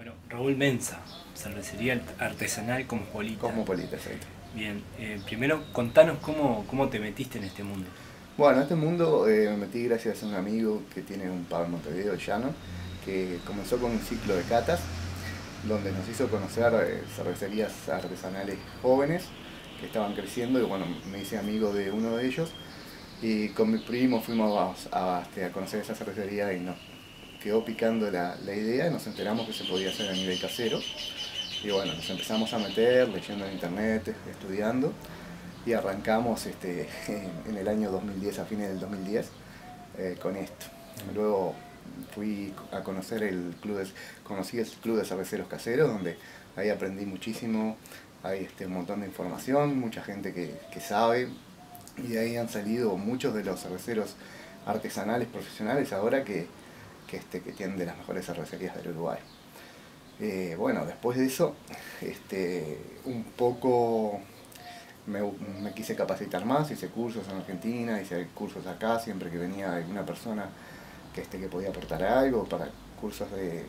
Bueno, Raúl Mensa, cervecería artesanal cosmopolita. Cosmopolita, exacto. Bien, eh, primero contanos cómo, cómo te metiste en este mundo. Bueno, en este mundo eh, me metí gracias a un amigo que tiene un pub en Montevideo, Llano, que comenzó con un ciclo de catas, donde nos hizo conocer eh, cervecerías artesanales jóvenes que estaban creciendo y bueno, me hice amigo de uno de ellos y con mi primo fuimos a, este, a, conocer esa cervecería y nos quedó picando la, idea y nos enteramos que se podía hacer a nivel casero. Y bueno, nos empezamos a meter, leyendo en internet, estudiando y arrancamos este, en el año 2010, a fines del 2010, eh, con esto. Luego fui a conocer el club de, conocí el club de cerveceros caseros, donde ahí aprendí muchísimo, hay este, un montón de información, mucha gente que, que sabe, y de ahí han salido muchos de los cerveceros artesanales profesionales ahora que, que, este, que tienen de las mejores cervecerías del Uruguay. Eh, bueno, después de eso, este, un poco me, me, quise capacitar más, hice cursos en Argentina, hice cursos acá, siempre que venía alguna persona que, este, que podía aportar algo, para cursos de,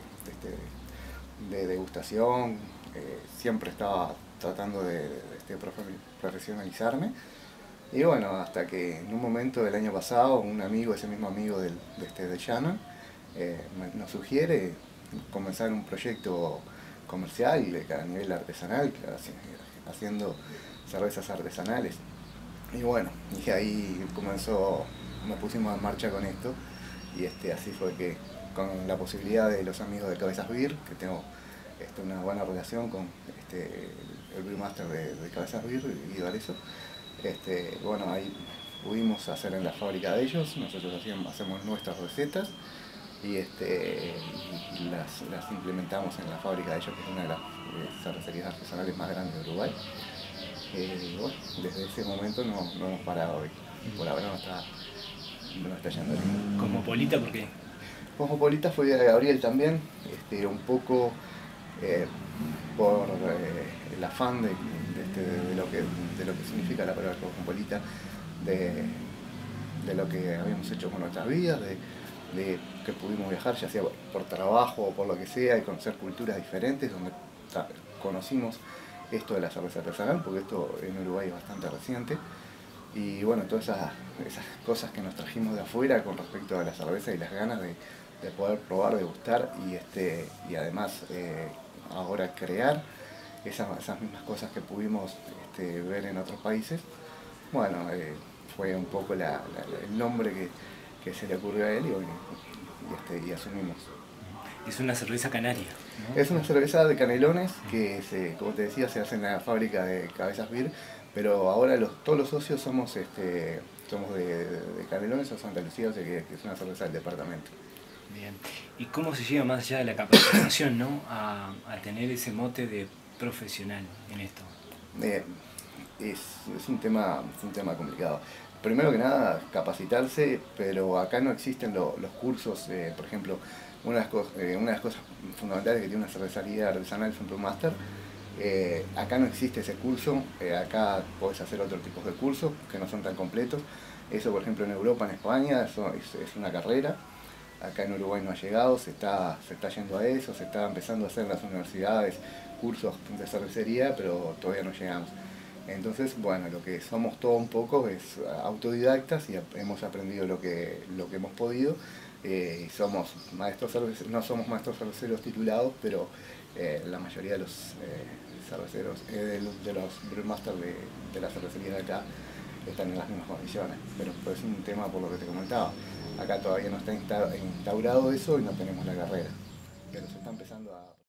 de, de degustación, eh, siempre estaba tratando de, este, profesionalizarme. Y bueno, hasta que en un momento del año pasado, un amigo, ese mismo amigo del, de, este, de Shannon, eh, nos sugiere comenzar un proyecto comercial a nivel artesanal, haciendo cervezas artesanales. Y bueno, y ahí comenzó, nos pusimos en marcha con esto y este, así fue que con la posibilidad de los amigos de Cabezas Beer, que tengo este, una buena relación con este, el brewmaster de, de Cabezas Beer, Guido Arezo, este, bueno, ahí pudimos hacer en la fábrica de ellos, nosotros hacemos nuestras recetas y, este, las, implementamos en la fábrica de ellos, que es una de las eh, cervecerías artesanales más grandes de Uruguay. Eh, bueno, desde ese momento no, hemos parado hoy. Por ahora no está, no está yendo bien. ¿Cosmopolita por qué? Cosmopolita fue de Gabriel también, este, un poco eh, por el afán de, este, de, lo que, de lo que significa la palabra cosmopolita, de, de lo que habíamos hecho con nuestras vidas, de, de que pudimos viajar, ya sea por trabajo o por lo que sea, y conocer culturas diferentes, donde conocimos esto de la cerveza artesanal, porque esto en Uruguay es bastante reciente. Y bueno, todas esas, cosas que nos trajimos de afuera con respecto a la cerveza y las ganas de, de poder probar, de gustar y, este, y además eh, ahora crear esas, esas, mismas cosas que pudimos este, ver en otros países. Bueno, eh, fue un poco la, el nombre que, que se le ocurrió a él y, y, este, y asumimos. Es una cerveza canaria. ¿no? Es una cerveza de canelones que, se, como te decía, se hace en la fábrica de Cabezas Beer, pero ahora los, todos los socios somos, este, somos de, de Canelones o Santa Lucía, o sea que, que, es una cerveza del departamento. Bien. ¿Y cómo se llega más allá de la capacitación ¿no? a, a tener ese mote de profesional en esto? Eh, es, es, un tema, es un tema complicado primero que nada, capacitarse, pero acá no existen lo, los cursos, eh, por ejemplo, una de, las eh, una de, las cosas fundamentales que tiene una cervecería artesanal es un Master. Eh, acá no existe ese curso, eh, acá podés hacer otros tipos de cursos que no son tan completos. Eso, por ejemplo, en Europa, en España, eso es, es, una carrera. Acá en Uruguay no ha llegado, se está, se está yendo a eso, se está empezando a hacer en las universidades cursos de cervecería, pero todavía no llegamos. Entonces, bueno, lo que somos todo un poco es autodidactas y hemos aprendido lo que, lo que hemos podido. Eh, somos maestros no somos maestros cerveceros titulados, pero eh, la mayoría de los eh, cerveceros, eh, de, los brewmasters de, de la cervecería de acá están en las mismas condiciones. Pero pues, es un tema por lo que te comentaba. Acá todavía no está instaurado eso y no tenemos la carrera. Pero se está empezando a...